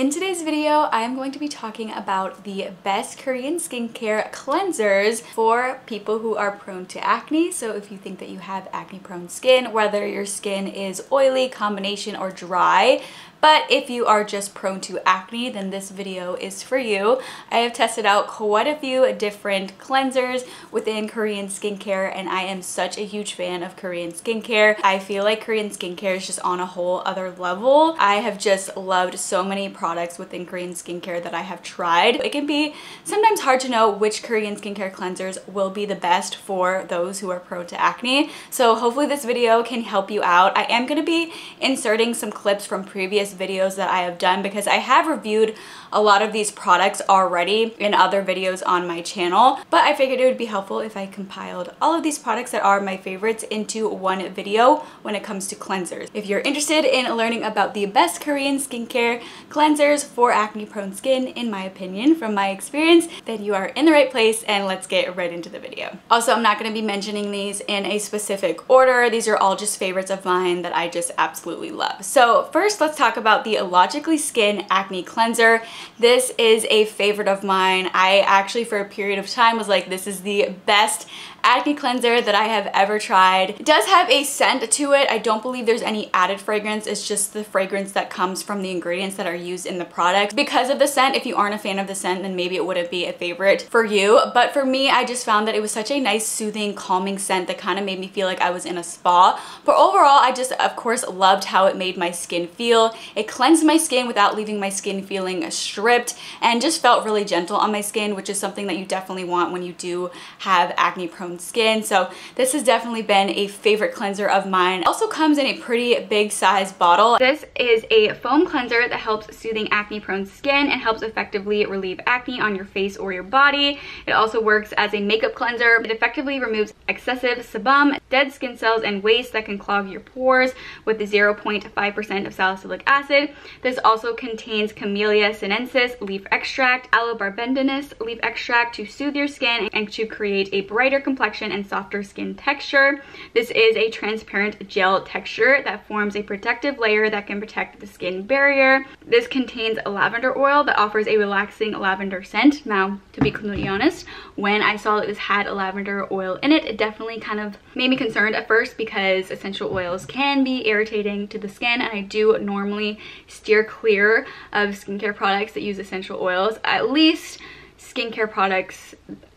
In today's video, I am going to be talking about the best Korean skincare cleansers for people who are prone to acne. So if you think that you have acne prone skin, whether your skin is oily, combination, or dry, but if you are just prone to acne, then this video is for you. I have tested out quite a few different cleansers within Korean skincare and I am such a huge fan of Korean skincare. I feel like Korean skincare is just on a whole other level. I have just loved so many products within Korean skincare that I have tried. It can be sometimes hard to know which Korean skincare cleansers will be the best for those who are prone to acne. So hopefully this video can help you out. I am going to be inserting some clips from previous previous videos that I have done because I have reviewed a lot of these products already in other videos on my channel, but I figured it would be helpful if I compiled all of these products that are my favorites into one video when it comes to cleansers. If you're interested in learning about the best Korean skincare cleansers for acne prone skin, in my opinion, from my experience, then you are in the right place and let's get right into the video. Also, I'm not going to be mentioning these in a specific order. These are all just favorites of mine that I just absolutely love. So first, let's talk about the Logically Skin Acne Cleanser. This is a favorite of mine. I actually for a period of time was like, this is the best acne cleanser that I have ever tried. It does have a scent to it. I don't believe there's any added fragrance. It's just the fragrance that comes from the ingredients that are used in the product. Because of the scent, if you aren't a fan of the scent, then maybe it wouldn't be a favorite for you. But for me, I just found that it was such a nice, soothing, calming scent that kind of made me feel like I was in a spa. But overall, I just, of course, loved how it made my skin feel. It cleansed my skin without leaving my skin feeling stripped and just felt really gentle on my skin, which is something that you definitely want when you do have acne prone skin. So this has definitely been a favorite cleanser of mine. It also comes in a pretty big size bottle. This is a foam cleanser that helps soothing acne prone skin and helps effectively relieve acne on your face or your body. It also works as a makeup cleanser. It effectively removes excessive sebum, dead skin cells, and waste that can clog your pores with the 0.5% of salicylic acid. This also contains Camellia sinensis leaf extract, aloe barbadensis leaf extract to soothe your skin and to create a brighter, complexion and softer skin texture. This is a transparent gel texture that forms a protective layer that can protect the skin barrier. This contains lavender oil that offers a relaxing lavender scent. Now, to be completely honest, when I saw that this had a lavender oil in it, it definitely kind of made me concerned at first because essential oils can be irritating to the skin and I do normally steer clear of skincare products that use essential oils. At least skincare products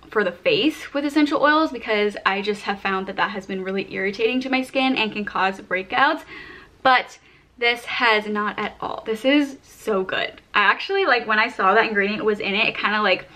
for the face with essential oils because I just have found that that has been really irritating to my skin and can cause breakouts. But this has not at all. This is so good. I actually, like, when I saw that ingredient was in it, it kind of, like,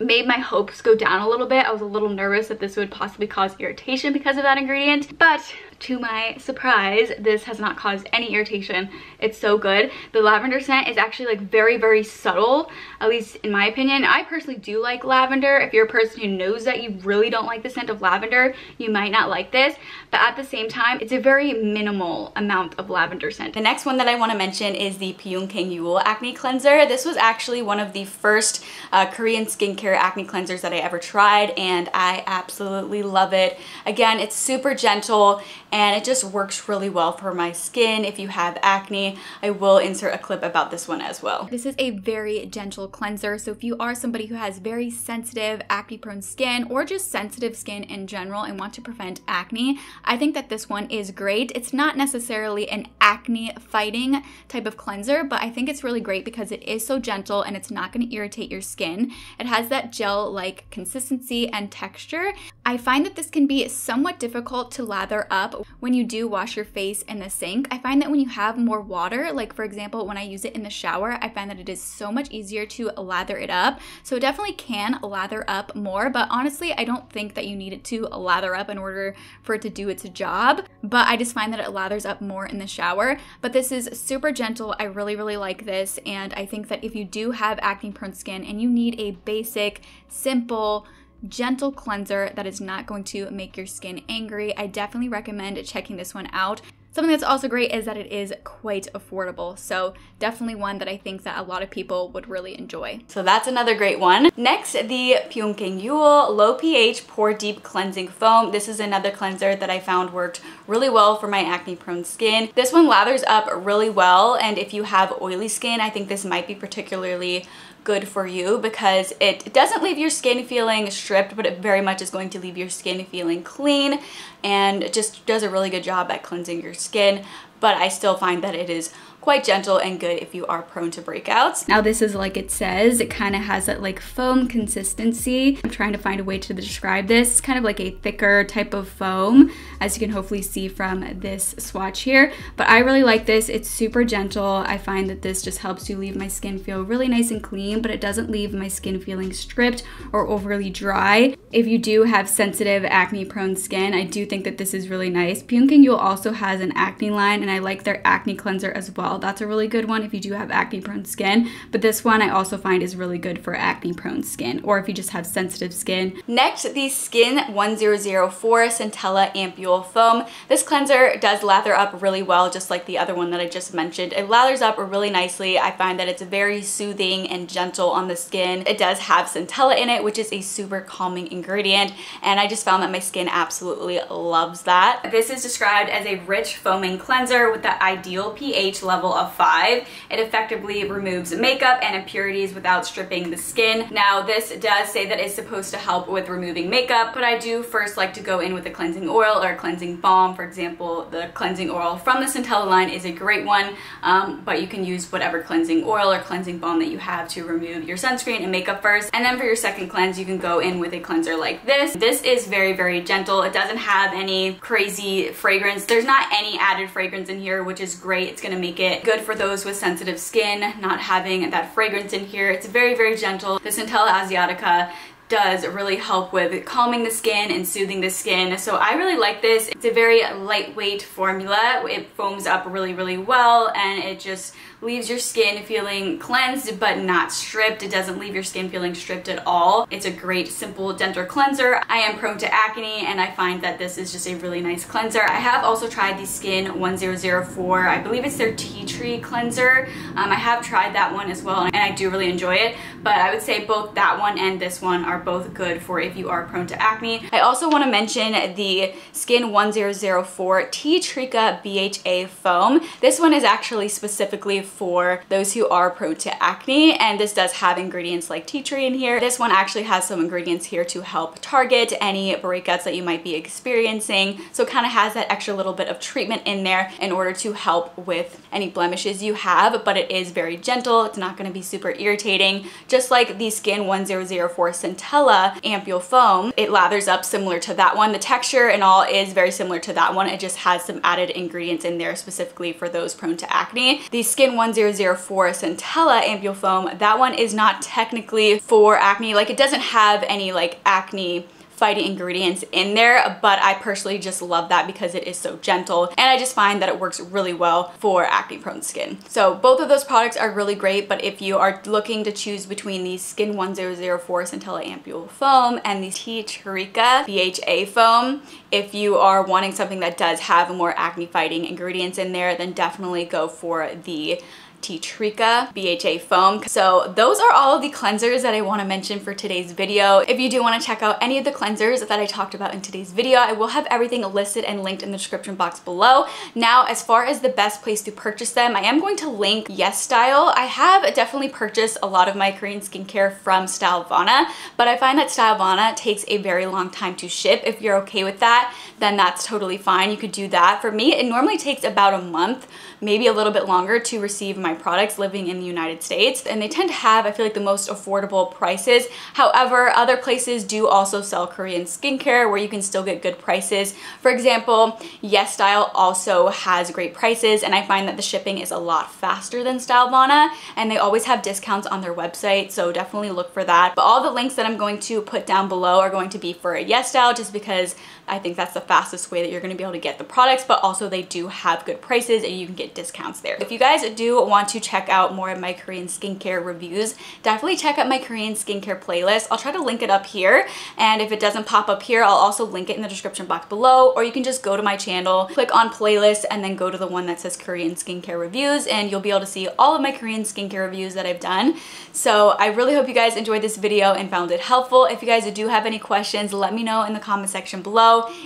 made my hopes go down a little bit. I was a little nervous that this would possibly cause irritation because of that ingredient. But to my surprise, this has not caused any irritation. It's so good. The lavender scent is actually like very, very subtle, at least in my opinion. I personally do like lavender. If you're a person who knows that you really don't like the scent of lavender, you might not like this. But at the same time, it's a very minimal amount of lavender scent. The next one that I want to mention is the Pyunkang Yul Acne Cleanser. This was actually one of the first uh, Korean skincare acne cleansers that I ever tried and I absolutely love it. Again, it's super gentle and it just works really well for my skin. If you have acne, I will insert a clip about this one as well. This is a very gentle cleanser, so if you are somebody who has very sensitive acne prone skin or just sensitive skin in general and want to prevent acne, I think that this one is great. It's not necessarily an acne fighting type of cleanser, but I think it's really great because it is so gentle and it's not going to irritate your skin. It has that gel-like consistency and texture. I find that this can be somewhat difficult to lather up when you do wash your face in the sink. I find that when you have more water, like for example, when I use it in the shower, I find that it is so much easier to lather it up. So it definitely can lather up more, but honestly, I don't think that you need it to lather up in order for it to do its job. But I just find that it lathers up more in the shower. But this is super gentle. I really, really like this. And I think that if you do have acne prone skin and you need a basic, simple, gentle cleanser that is not going to make your skin angry. I definitely recommend checking this one out. Something that's also great is that it is quite affordable. So definitely one that I think that a lot of people would really enjoy. So that's another great one. Next, the Pyunkang Yul Low pH Pore Deep Cleansing Foam. This is another cleanser that I found worked really well for my acne prone skin. This one lathers up really well and if you have oily skin, I think this might be particularly good for you because it doesn't leave your skin feeling stripped, but it very much is going to leave your skin feeling clean and it just does a really good job at cleansing your skin. But I still find that it is quite gentle and good if you are prone to breakouts. Now this is like it says, it kind of has that like foam consistency. I'm trying to find a way to describe this. It's kind of like a thicker type of foam, as you can hopefully see from this swatch here. But I really like this. It's super gentle. I find that this just helps you leave my skin feel really nice and clean, but it doesn't leave my skin feeling stripped or overly dry. If you do have sensitive acne prone skin, I do think that this is really nice. Pyunkang Yul also has an acne line and I like their acne cleanser as well. That's a really good one if you do have acne prone skin. But this one I also find is really good for acne prone skin or if you just have sensitive skin. Next, the Skin 1004 Centella Ampoule Foam. This cleanser does lather up really well, just like the other one that I just mentioned. It lathers up really nicely. I find that it's very soothing and gentle on the skin. It does have centella in it, which is a super calming ingredient. And I just found that my skin absolutely loves that. This is described as a rich foaming cleanser with the ideal pH level level of 5. It effectively removes makeup and impurities without stripping the skin. Now this does say that it's supposed to help with removing makeup, but I do first like to go in with a cleansing oil or a cleansing balm. For example, the cleansing oil from the Centella line is a great one, um, but you can use whatever cleansing oil or cleansing balm that you have to remove your sunscreen and makeup first. And then for your second cleanse, you can go in with a cleanser like this. This is very, very gentle. It doesn't have any crazy fragrance. There's not any added fragrance in here, which is great. It's gonna make it good for those with sensitive skin, not having that fragrance in here. It's very, very gentle. The Centella Asiatica does really help with calming the skin and soothing the skin. So I really like this. It's a very lightweight formula. It foams up really, really well and it just leaves your skin feeling cleansed but not stripped. It doesn't leave your skin feeling stripped at all. It's a great simple dental cleanser. I am prone to acne and I find that this is just a really nice cleanser. I have also tried the Skin 1004. I believe it's their tea tree cleanser. Um, I have tried that one as well and I do really enjoy it but I would say both that one and this one are both good for if you are prone to acne. I also want to mention the Skin 1004 Tea-Trica BHA foam. This one is actually specifically for those who are prone to acne and this does have ingredients like tea tree in here. This one actually has some ingredients here to help target any breakouts that you might be experiencing. So it kind of has that extra little bit of treatment in there in order to help with any blemishes you have, but it is very gentle. It's not going to be super irritating. Just like the Skin 1004 Centella Ampoule Foam, it lathers up similar to that one. The texture and all is very similar to that one. It just has some added ingredients in there specifically for those prone to acne. The Skin 1004 Centella Ampoule Foam, that one is not technically for acne. Like it doesn't have any like acne fighting ingredients in there, but I personally just love that because it is so gentle and I just find that it works really well for acne prone skin. So both of those products are really great, but if you are looking to choose between the Skin 1004 Centella Ampoule Foam and the Tea-Trica BHA Foam, if you are wanting something that does have more acne fighting ingredients in there, then definitely go for the Tea BHA foam. So those are all of the cleansers that I want to mention for today's video. If you do want to check out any of the cleansers that I talked about in today's video, I will have everything listed and linked in the description box below. Now, as far as the best place to purchase them, I am going to link Yes Style. I have definitely purchased a lot of my Korean skincare from Stylevana, but I find that Stylevana takes a very long time to ship. If you're okay with that, then that's totally fine. You could do that. For me, it normally takes about a month, maybe a little bit longer to receive my my products living in the United States and they tend to have, I feel like, the most affordable prices. However, other places do also sell Korean skincare where you can still get good prices. For example, Yes Style also has great prices and I find that the shipping is a lot faster than Stylevana and they always have discounts on their website, so definitely look for that. But all the links that I'm going to put down below are going to be for Yes Style just because I think that's the fastest way that you're going to be able to get the products, but also they do have good prices and you can get discounts there. If you guys do want to check out more of my Korean skincare reviews, definitely check out my Korean skincare playlist. I'll try to link it up here. And if it doesn't pop up here, I'll also link it in the description box below, or you can just go to my channel, click on playlist, and then go to the one that says Korean skincare reviews, and you'll be able to see all of my Korean skincare reviews that I've done. So I really hope you guys enjoyed this video and found it helpful. If you guys do have any questions, let me know in the comment section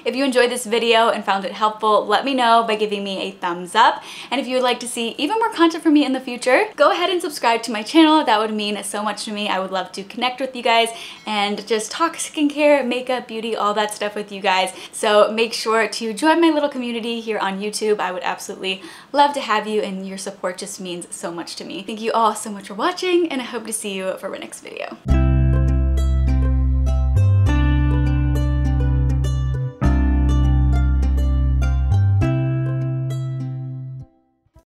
If you enjoyed this video and found it helpful, let me know by giving me a thumbs up. And if you would like to see even more content from me in the future, go ahead and subscribe to my channel. That would mean so much to me. I would love to connect with you guys and just talk skincare, makeup, beauty, all that stuff with you guys. So make sure to join my little community here on YouTube. I would absolutely love to have you and your support just means so much to me. Thank you all so much for watching and I hope to see you for my next video.